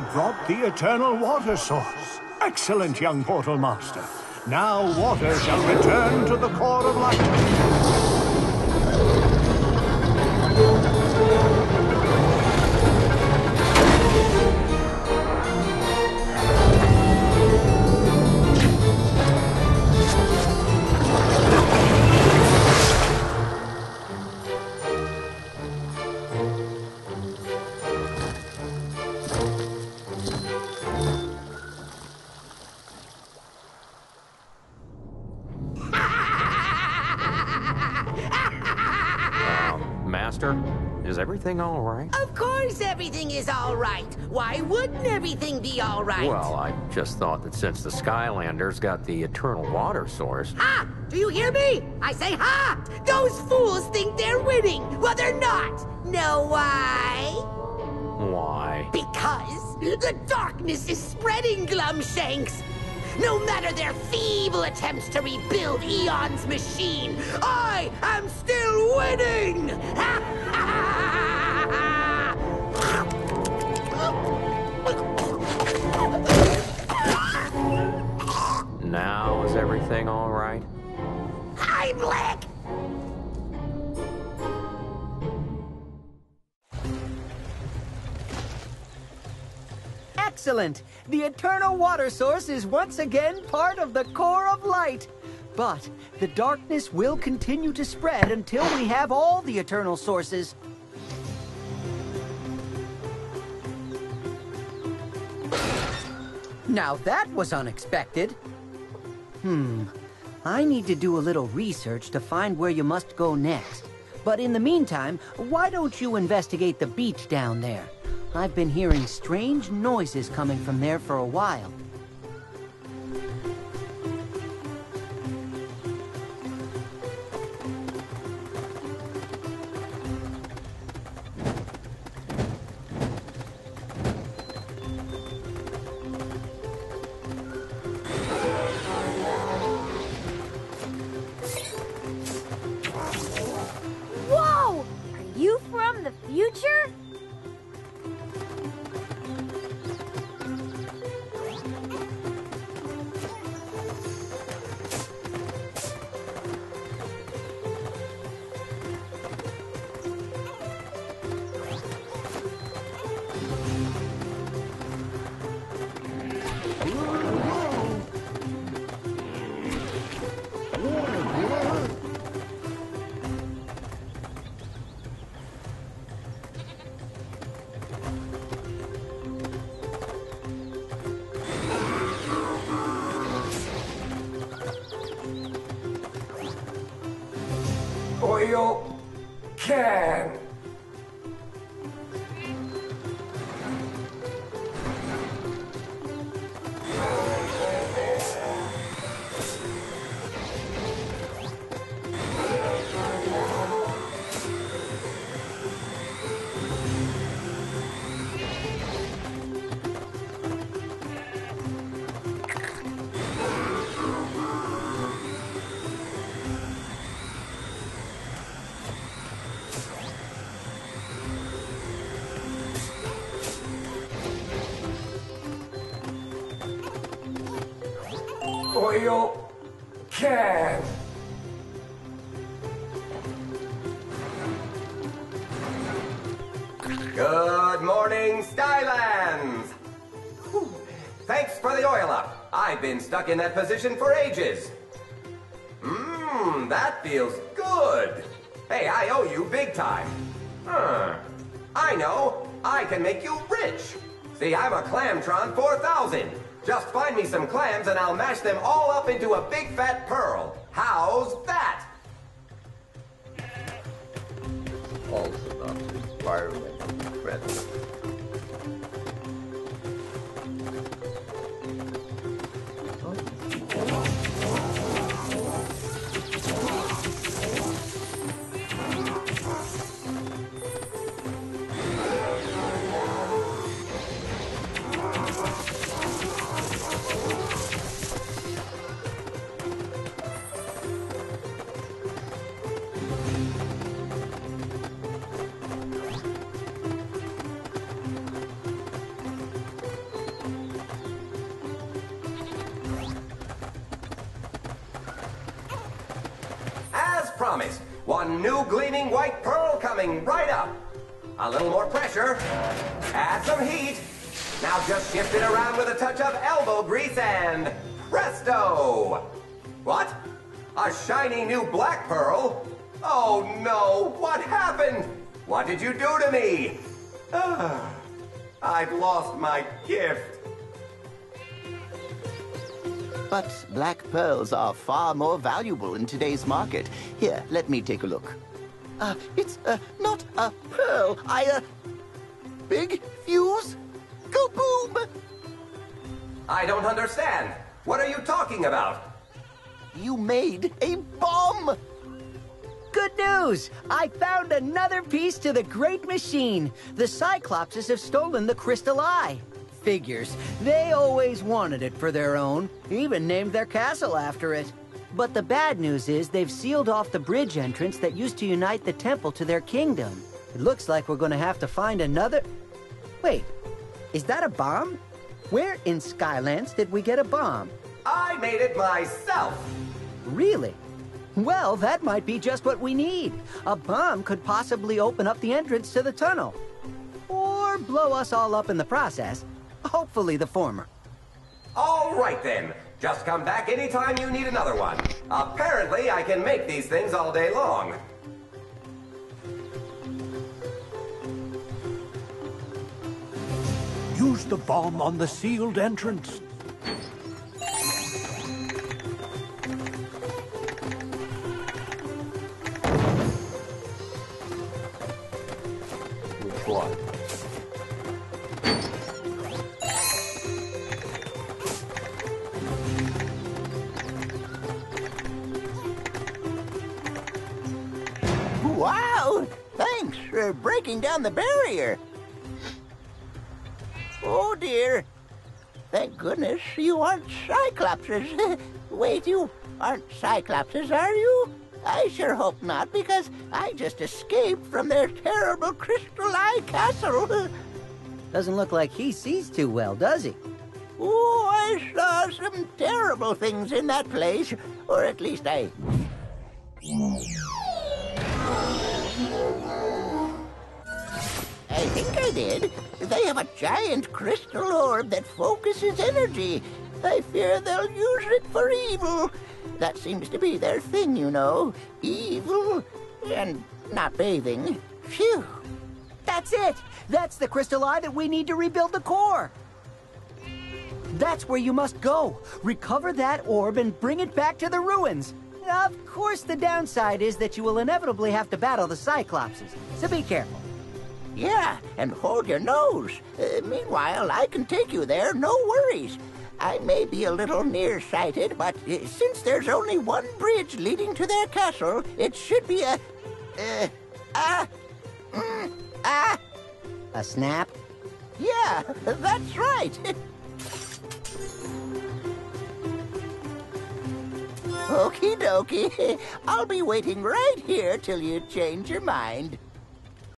have brought the eternal water source. Excellent, young Portal Master. Now water shall return to the core of light. Master, is everything all right? Of course everything is all right. Why wouldn't everything be all right? Well, I just thought that since the Skylanders got the eternal water source... Ha! Do you hear me? I say ha! Those fools think they're winning. Well, they're not. Know why? Why? Because the darkness is spreading, Glumshanks. No matter their feeble attempts to rebuild Eon's machine, I am still winning! now is everything all right? Heimlich! Excellent! The eternal water source is once again part of the core of light. But the darkness will continue to spread until we have all the eternal sources. Now that was unexpected. Hmm. I need to do a little research to find where you must go next. But in the meantime, why don't you investigate the beach down there? I've been hearing strange noises coming from there for a while. Oil can. Oil can. Good morning, Skylands! Thanks for the oil up. I've been stuck in that position for ages. Mmm, that feels good. Hey, I owe you big time. Huh. I know. I can make you rich. See, I'm a Clamtron 4000. Just find me some clams and I'll mash them all up into a big fat pearl. How's that? Promised. One new gleaming white pearl coming right up. A little more pressure. Add some heat. Now just shift it around with a touch of elbow grease and presto! What? A shiny new black pearl? Oh no, what happened? What did you do to me? Ah, I've lost my gift. But black pearls are far more valuable in today's market. Here, let me take a look. Uh, it's uh, not a pearl. I, uh, big fuse? Go boom! I don't understand. What are you talking about? You made a bomb! Good news! I found another piece to the great machine. The Cyclopses have stolen the Crystal Eye. Figures. They always wanted it for their own, even named their castle after it. But the bad news is they've sealed off the bridge entrance that used to unite the temple to their kingdom. It looks like we're gonna have to find another. Wait, is that a bomb? Where in Skylands did we get a bomb? I made it myself. Really? Well, that might be just what we need. A bomb could possibly open up the entrance to the tunnel. Or blow us all up in the process. Hopefully the former. All right then. Just come back anytime you need another one. Apparently, I can make these things all day long. Use the bomb on the sealed entrance. For breaking down the barrier. Oh dear. Thank goodness you aren't Cyclopses. Wait, you aren't Cyclopses, are you? I sure hope not, because I just escaped from their terrible Crystal Eye Castle. Doesn't look like he sees too well, does he? Oh, I saw some terrible things in that place. Or at least I. I think I did. They have a giant crystal orb that focuses energy. I fear they'll use it for evil. That seems to be their thing, you know. Evil and not bathing. Phew. That's it! That's the crystal eye that we need to rebuild the core! That's where you must go. Recover that orb and bring it back to the ruins. Of course, the downside is that you will inevitably have to battle the Cyclopses, so be careful. Yeah, and hold your nose. Uh, meanwhile, I can take you there, no worries. I may be a little nearsighted, but uh, since there's only one bridge leading to their castle, it should be a. Uh, a. Mm, a. A snap? Yeah, that's right. Okie dokie. I'll be waiting right here till you change your mind.